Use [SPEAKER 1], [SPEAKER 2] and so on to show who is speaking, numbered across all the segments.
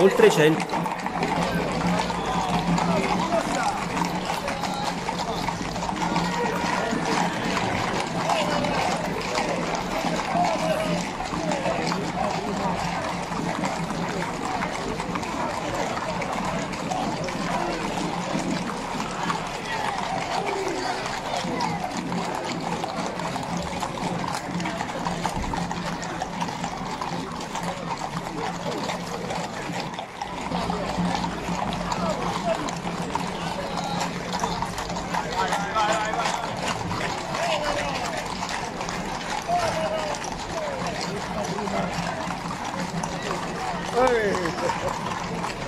[SPEAKER 1] oltre 100ハハハハ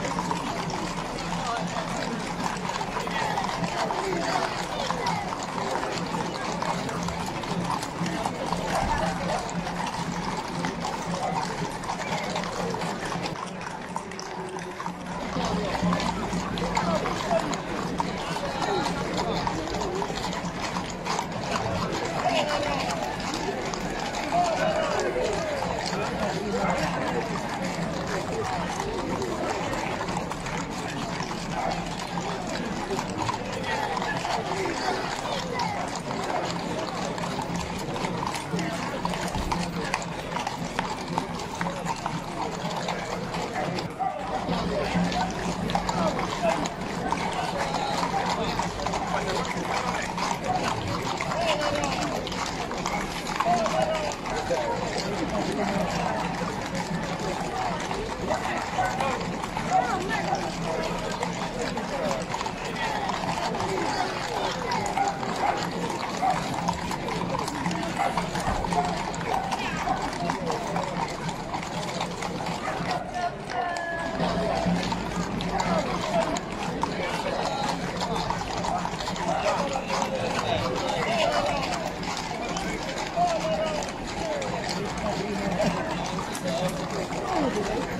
[SPEAKER 1] Thank you.